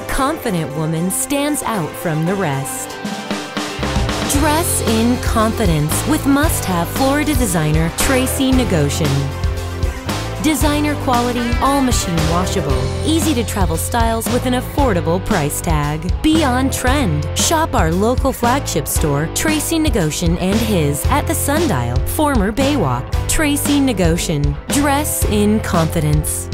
a confident woman stands out from the rest. Dress in confidence with must-have Florida designer Tracy Negoshian. Designer quality, all machine washable, easy to travel styles with an affordable price tag. Be on trend. Shop our local flagship store, Tracy Negoshian and his, at the Sundial, former Baywalk. Tracy Negoshian. Dress in confidence.